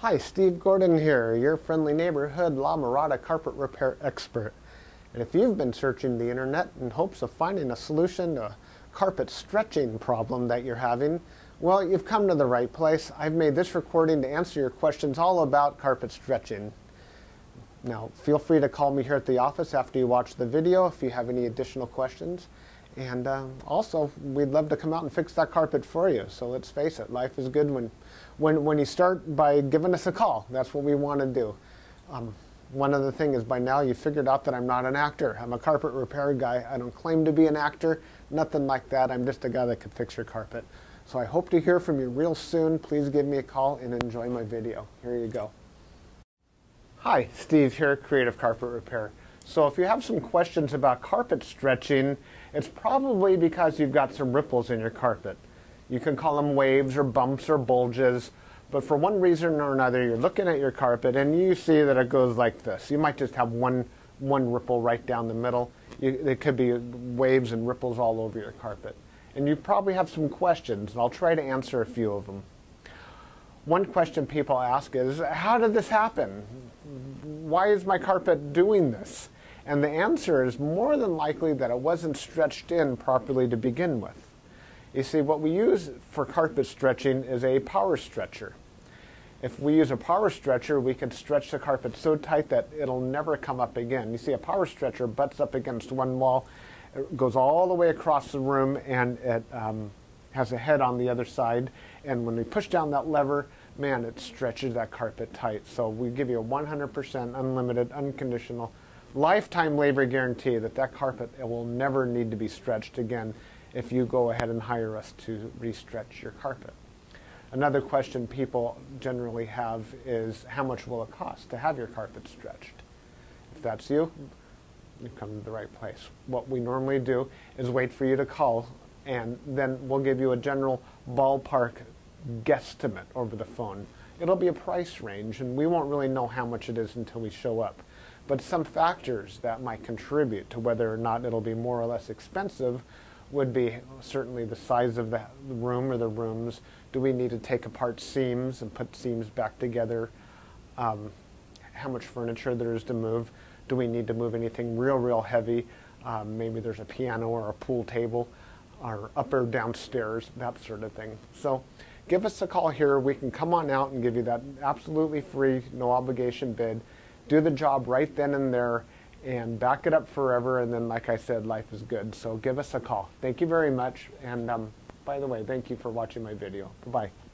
Hi, Steve Gordon here, your friendly neighborhood La Mirada carpet repair expert. And if you've been searching the internet in hopes of finding a solution to a carpet stretching problem that you're having, well, you've come to the right place. I've made this recording to answer your questions all about carpet stretching. Now, feel free to call me here at the office after you watch the video if you have any additional questions. And uh, also, we'd love to come out and fix that carpet for you. So let's face it, life is good when, when, when you start by giving us a call. That's what we want to do. Um, one other thing is by now you figured out that I'm not an actor. I'm a carpet repair guy. I don't claim to be an actor, nothing like that. I'm just a guy that can fix your carpet. So I hope to hear from you real soon. Please give me a call and enjoy my video. Here you go. Hi, Steve here, Creative Carpet Repair. So if you have some questions about carpet stretching, it's probably because you've got some ripples in your carpet. You can call them waves or bumps or bulges, but for one reason or another, you're looking at your carpet and you see that it goes like this. You might just have one, one ripple right down the middle. You, it could be waves and ripples all over your carpet. And you probably have some questions, and I'll try to answer a few of them. One question people ask is, how did this happen? Why is my carpet doing this? And the answer is more than likely that it wasn't stretched in properly to begin with. You see, what we use for carpet stretching is a power stretcher. If we use a power stretcher, we can stretch the carpet so tight that it'll never come up again. You see, a power stretcher butts up against one wall, it goes all the way across the room, and it um, has a head on the other side. And when we push down that lever, man, it stretches that carpet tight. So we give you a 100% unlimited, unconditional lifetime labor guarantee that that carpet will never need to be stretched again if you go ahead and hire us to restretch your carpet. Another question people generally have is how much will it cost to have your carpet stretched? If that's you, you've come to the right place. What we normally do is wait for you to call and then we'll give you a general ballpark guesstimate over the phone. It'll be a price range and we won't really know how much it is until we show up but some factors that might contribute to whether or not it'll be more or less expensive would be certainly the size of the room or the rooms. Do we need to take apart seams and put seams back together? Um, how much furniture there is to move? Do we need to move anything real, real heavy? Um, maybe there's a piano or a pool table or up or downstairs, that sort of thing. So give us a call here. We can come on out and give you that absolutely free, no obligation bid do the job right then and there and back it up forever. And then, like I said, life is good. So give us a call. Thank you very much. And um, by the way, thank you for watching my video. Bye-bye.